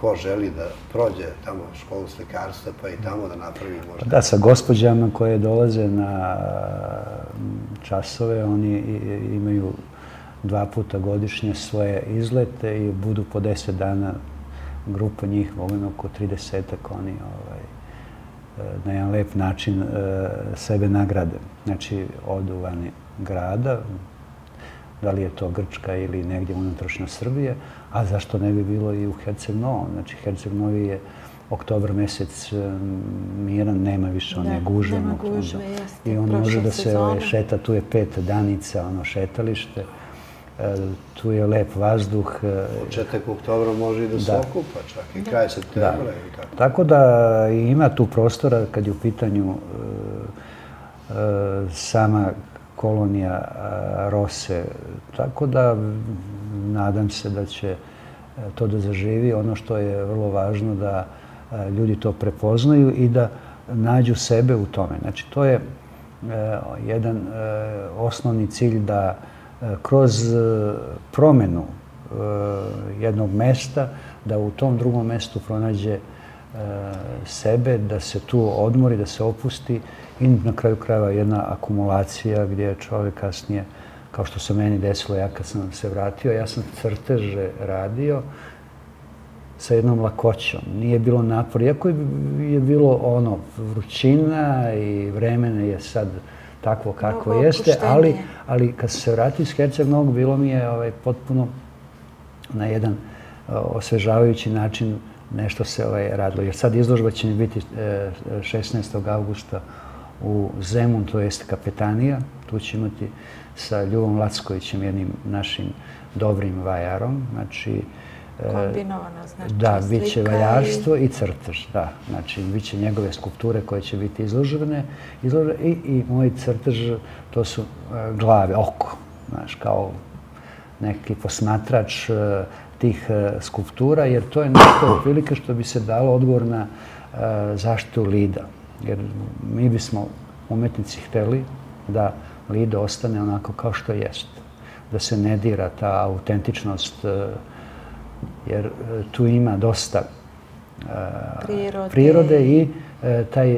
[SPEAKER 2] ko želi da prođe tamo školu slikarstva pa i tamo da napravi možda.
[SPEAKER 3] Da, sa gospođama koje dolaze na časove, oni imaju dva puta godišnje svoje izlete i budu po deset dana grupa njih, volim oko 30-ak, oni ovaj, e, na jedan lep način e, sebe nagrade. Znači, odu vani grada, da li je to Grčka ili negdje unutrašnja Srbije, a zašto ne bi bilo i u Herceg Novom. Znači, Herceg Novi je oktober mjesec miran, nema više one gužve.
[SPEAKER 1] Nema gužve, jeste.
[SPEAKER 3] I on može da se ovaj, šeta, tu je pet danica, ono šetalište. E, tu je lep vazduh.
[SPEAKER 2] E, Početak oktobra može i da se okupa čak i kraj septembra.
[SPEAKER 3] Tako. tako da ima tu prostora kad je u pitanju sama kolonija e, Rose. Tako da nadam se da će e, to da zaživi. Ono što je vrlo važno da e, ljudi to prepoznaju i da nađu sebe u tome. Znači, to je jedan osnovni cilj da kroz promenu jednog mesta, da u tom drugom mestu pronađe sebe, da se tu odmori, da se opusti i na kraju krajeva jedna akumulacija gdje je čovjek kasnije, kao što se meni desilo ja kad sam se vratio, ja sam crteže radio sa jednom lakoćom. Nije bilo napor, iako je bilo ono vrućina i vremena je sad takvo kako jeste, ali, ali kad sam se vratio iz Herceg bilo mi je ovaj, potpuno na jedan osvežavajući način nešto se ovaj, radilo. Jer sad izložba će mi biti 16. E, augusta u Zemun, to jest kapetanija. Tu će imati sa Ljuvom Lackovićem, jednim našim dobrim vajarom. Znači,
[SPEAKER 1] e, Kombinovano, znači
[SPEAKER 3] Da, bit će vajarstvo i crtež, da. Znači, bit će njegove skulpture koje će biti izložene. izložene i, I moj crtež, to su e, glave, oko. Znaš, kao neki posmatrač tih skulptura, jer to je nešto prilike što bi se dalo odgovor na zaštitu lida jer mi bismo umetnici hteli da Lido ostane onako kao što jest. Da se ne dira ta autentičnost, e, jer e, tu ima dosta
[SPEAKER 1] e,
[SPEAKER 3] prirode, i taj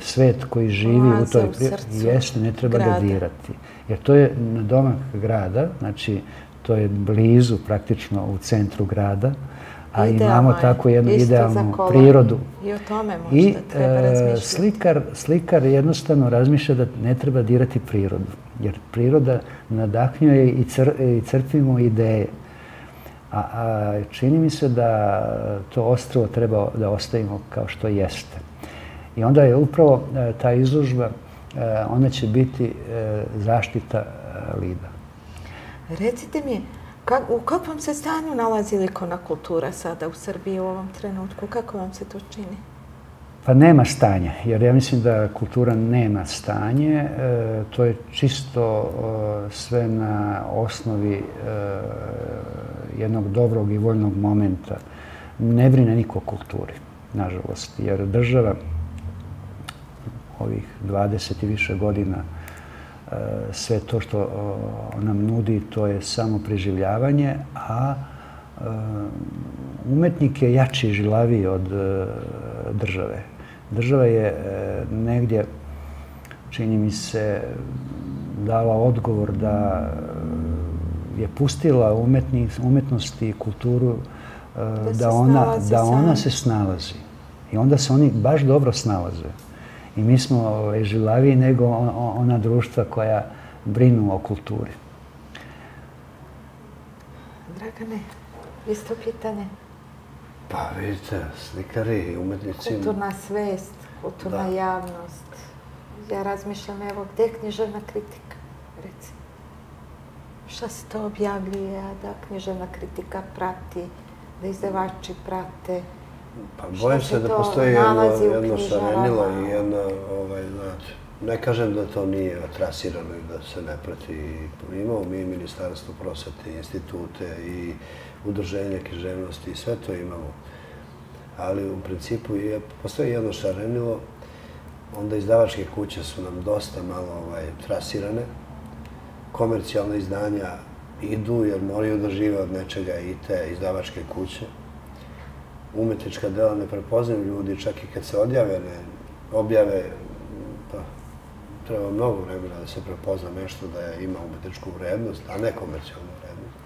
[SPEAKER 3] svet koji živi u toj prirodi, jeste, ne treba ga dirati. Jer to je na domak grada, znači to je blizu, praktično u centru grada, a imamo tako jednu idealnu prirodu.
[SPEAKER 1] I o tome možda treba e, razmišljati.
[SPEAKER 3] Slikar, slikar jednostavno razmišlja da ne treba dirati prirodu, jer priroda nadahnjuje i, cr, i crpimo ideje. A, a čini mi se da to ostrovo treba da ostavimo kao što jeste. I onda je upravo e, ta izložba, e, ona će biti zaštita lida.
[SPEAKER 1] Recite mi, u kakvom se stanju nalazi likovna kultura sada u Srbiji u ovom trenutku? Kako vam se to čini?
[SPEAKER 3] Pa nema stanja, jer ja mislim da kultura nema stanje. E, to je čisto e, sve na osnovi e, jednog dobrog i voljnog momenta. Ne brine niko o kulturi, nažalost, jer država ovih 20 i više godina sve to što nam nudi, to je samo preživljavanje, a e, umetnik je jači i žilaviji od e, države. Država je e, negdje, čini mi se, dala odgovor da je pustila umetnost i kulturu da ona, da ona se snalazi. I onda se oni baš dobro snalaze. I mi smo ovaj, žilaviji nego ona društva koja brinu o kulturi.
[SPEAKER 1] Dragane, isto pitanje.
[SPEAKER 2] Pa vidite, slikari umetnici...
[SPEAKER 1] Kulturna svest, kulturna javnost. Ja razmišljam, evo, gdje je književna kritika, recimo? Šta se to objavljuje, da književna kritika prati, da izdavači prate?
[SPEAKER 2] Pa bojim se da postoji jedno, jedno šarenilo i jedna, ovaj, znači, ne kažem da to nije atrasirano i da se ne prati. Imamo mi ministarstvo prosvete, institute i udruženje književnosti i sve to imamo. Ali u principu je, postoji jedno šarenilo, onda izdavačke kuće su nam dosta malo ovaj, trasirane. Komercijalne izdanja idu jer moraju da žive od nečega i te izdavačke kuće umetnička dela ne prepoznaju ljudi, čak i kad se odjave, ne, objave, pa treba mnogo vremena da se prepozna nešto da je, ima umetničku vrednost, a ne komercijalnu vrednost.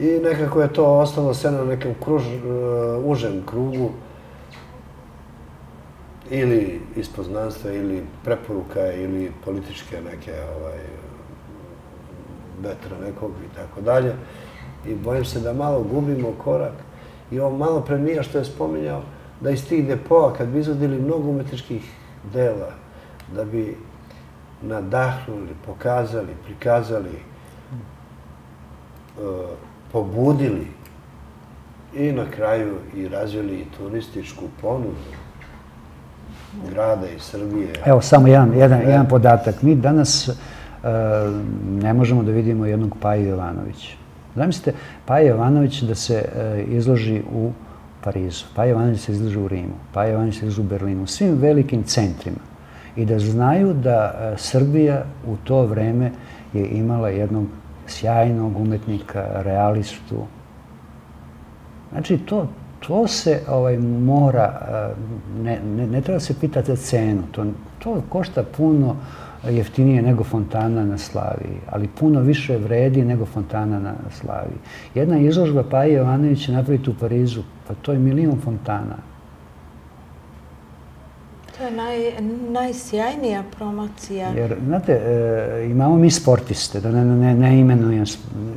[SPEAKER 2] I nekako je to ostalo sve na nekom kruž, uh, užem krugu, ili ispoznanstva, ili preporuka, ili političke neke ovaj, vetra nekog i tako dalje. I bojim se da malo gubimo korak I ovo malo premija što je spominjao, da iz tih depoa, kad bi izvodili mnogo umetničkih dela, da bi nadahnuli, pokazali, prikazali, e, pobudili i na kraju i razvili turističku ponudu grada i Srbije.
[SPEAKER 3] Evo, samo jedan, jedan, jedan podatak. Mi danas uh, ne možemo da vidimo jednog Paja Jovanovića. Zamislite, Paja Jovanović da se e, izloži u Parizu, Paja Jovanović se izloži u Rimu, Paja Jovanović se izloži u Berlinu, u svim velikim centrima. I da znaju da e, Srbija u to vreme je imala jednog sjajnog umetnika, realistu. Znači, to, to se ovaj, mora, e, ne, ne, ne treba se pitati za cenu, to, to košta puno jeftinije nego fontana na Slaviji, ali puno više vredi nego fontana na Slaviji. Jedna izložba Paje Jovanovića napraviti u Parizu, pa to je milion fontana.
[SPEAKER 1] To je naj, najsjajnija promocija.
[SPEAKER 3] Jer, znate, e, imamo mi sportiste, da ne, ne, ne imenujem.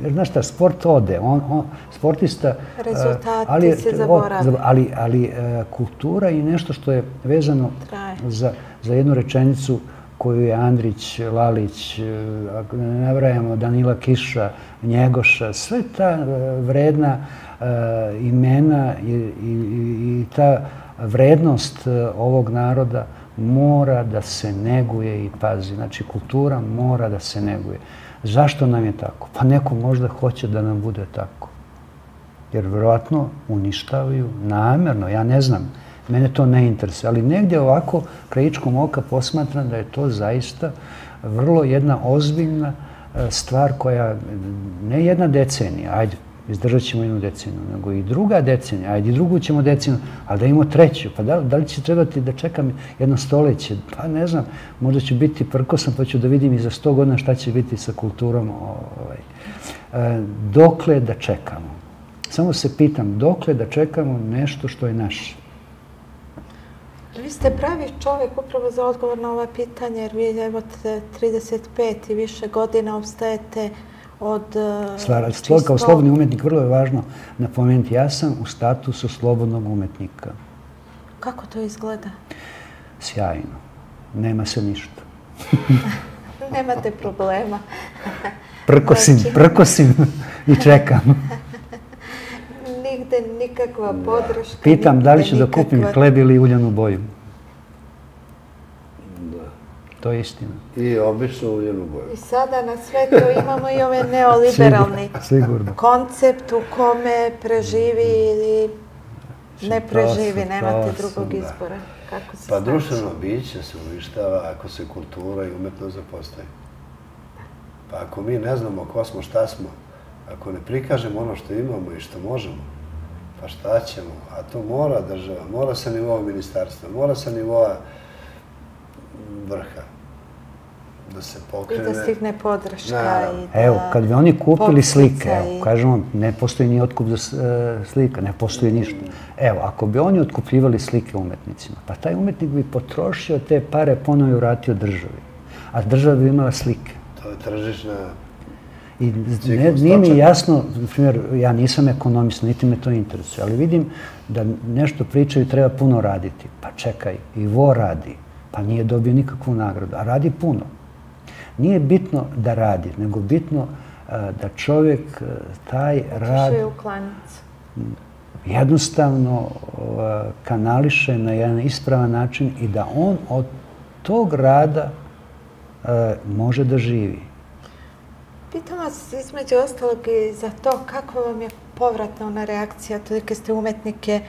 [SPEAKER 3] Jer, znaš šta, sport ode. On, on, sportista... E,
[SPEAKER 1] Rezultati ali, se zaboravaju.
[SPEAKER 3] Ali, ali e, kultura je nešto što je vezano za, za jednu rečenicu koju je Andrić, Lalić, e, navrajamo, Danila Kiša, Njegoša, sve ta e, vredna e, imena i, i, i ta vrednost ovog naroda mora da se neguje i pazi. Znači, kultura mora da se neguje. Zašto nam je tako? Pa neko možda hoće da nam bude tako. Jer vjerojatno uništavaju namerno, ja ne znam, mene to ne interesuje, ali negdje ovako krajičkom oka posmatram da je to zaista vrlo jedna ozbiljna e, stvar koja, mm, ne jedna decenija, ajde, izdržat ćemo jednu decenu, nego i druga decenija, ajde i drugu ćemo decenu, ali da imamo treću, pa da, da li će trebati da čekam jedno stoleće? Pa ne znam, možda ću biti prkosan pa ću da vidim i za sto godina šta će biti sa kulturom. Ovaj. E, dokle da čekamo? Samo se pitam, dokle da čekamo nešto što je naše?
[SPEAKER 1] Vi ste pravi čovjek upravo za odgovor na ova pitanja, jer vi evo 35 i više godina obstajete od
[SPEAKER 3] e, Stvarstvo, Kao slobodni umjetnik vrlo je važno napomenuti. Ja sam u statusu slobodnog umjetnika.
[SPEAKER 1] Kako to izgleda?
[SPEAKER 3] Sjajno. Nema se ništa.
[SPEAKER 1] Nemate problema.
[SPEAKER 3] prkosim, znači... prkosim i čekam.
[SPEAKER 1] Nikakva podrška.
[SPEAKER 3] Pitam da li ću da kupim hleb ili uljanu boju. To je istina.
[SPEAKER 2] I obično uljenu boju.
[SPEAKER 1] I sada na sve to imamo i ovaj neoliberalni koncept u kome preživi ili ne preživi, nemate drugog izbora. Kako se
[SPEAKER 2] pa društveno biće se uništava ako se kultura i umetnost zapostaje. Pa ako mi ne znamo ko smo, šta smo, ako ne prikažemo ono što imamo i što možemo, pa šta ćemo? A to mora država, mora sa nivoa ministarstva, mora sa nivoa vrha da se pokrene.
[SPEAKER 1] I da stigne podrška. I da
[SPEAKER 3] evo, kad bi oni kupili slike, evo, kažemo, ne postoji ni otkup za e, slika, ne postoji ništa. Evo, ako bi oni otkupljivali slike umetnicima, pa taj umetnik bi potrošio te pare, ponovo i vratio državi. A država bi imala slike.
[SPEAKER 2] To je tržišna
[SPEAKER 3] I ne, nije mi jasno, na primjer, ja nisam ekonomist, niti me to interesuje, ali vidim da nešto pričaju treba puno raditi. Pa čekaj, i vo radi, pa nije dobio nikakvu nagradu, a radi puno. Nije bitno da radi, nego bitno da čovjek taj rad jednostavno kanališe na jedan ispravan način i da on od tog rada može da živi.
[SPEAKER 1] Pitam vas između ostalog i za to kako vam je povratna ona reakcija, to je kad ste umetnike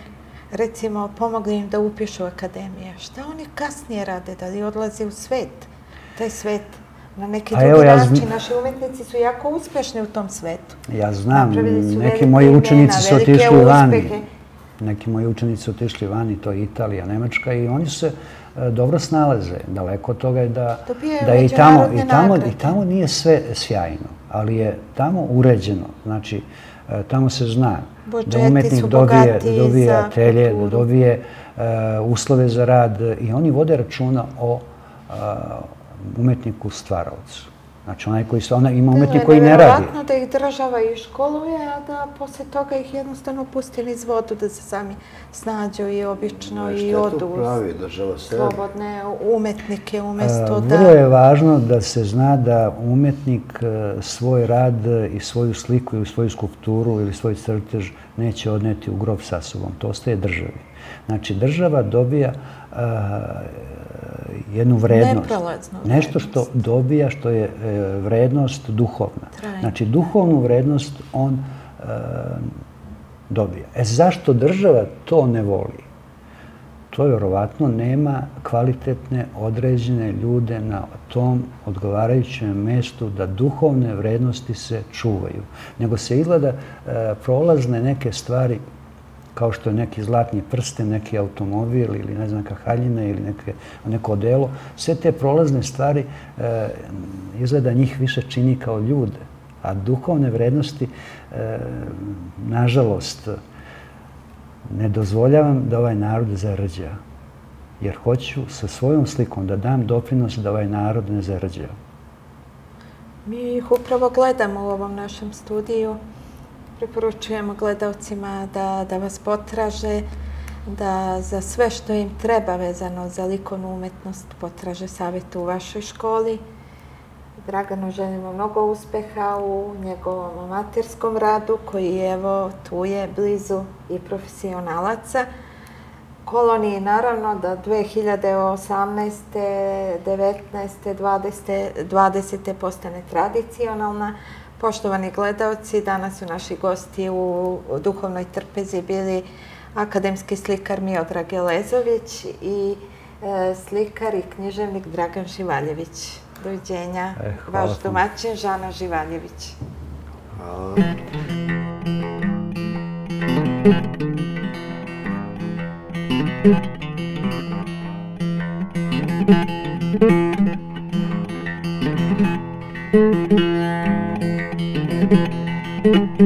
[SPEAKER 1] recimo pomogli im da upišu akademije. Šta oni kasnije rade, da li odlaze u svet, taj svet? Na neki drugi evo, ja način, naši umetnici su jako uspešni u tom svetu.
[SPEAKER 3] Ja znam, neki moji učenici su otišli vani. Neki moji učenici su otišli vani, to je Italija, Nemačka, i oni se e, dobro snalaze. Daleko od toga je da, da je i tamo, i, tamo, i tamo nije sve sjajno, ali je tamo uređeno. Znači, e, tamo se zna da umetnik dobije, dobije atelje, da dobije uh, uslove za rad i oni vode računa o uh, umetniku stvaravcu. Znači, onaj koji se, ona ima umetnik koji ne radi.
[SPEAKER 1] Je da ih država i školuje, a da posle toga ih jednostavno pustili iz vodu da se sami snađu i obično i odu. Šta to
[SPEAKER 2] pravi država sve?
[SPEAKER 1] Slobodne umetnike umjesto da...
[SPEAKER 3] Vrlo je važno da se zna da umetnik e, svoj rad i svoju sliku ili svoju skulpturu ili svoj crtež neće odneti u grob sa sobom. To ostaje državi. Znači, država dobija jednu vrednost. Nešto što dobija, što je e, vrednost duhovna. Znači, duhovnu vrednost on e, dobija. E zašto država to ne voli? To je vjerovatno nema kvalitetne, određene ljude na tom odgovarajućem mjestu da duhovne vrednosti se čuvaju. Nego se izgleda e, prolazne neke stvari kao što je neki zlatni prste, neki automobil ili ne znam kahaljine ili neke, neko delo, sve te prolazne stvari e, izgleda njih više čini kao ljude. A duhovne vrednosti, e, nažalost, ne dozvoljavam da ovaj narod zarđa. Jer hoću sa svojom slikom da dam doprinos da ovaj narod ne zarđa.
[SPEAKER 1] Mi ih upravo gledamo u ovom našem studiju preporučujemo gledalcima da, da vas potraže, da za sve što im treba vezano za likovnu umetnost potraže savjet u vašoj školi. Draganu želimo mnogo uspeha u njegovom amaterskom radu koji je evo tu je blizu i profesionalaca. Koloniji naravno da 2018. 19. 20. 20. postane tradicionalna, Poštovani gledalci, danas su naši gosti u duhovnoj trpezi bili akademski slikar Miodrag Gelezović i e, slikar i književnik Dragan Živaljević. Doviđenja, e, vaš domaćin Žana Živaljević. Hvala. Thank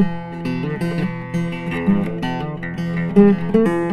[SPEAKER 1] you.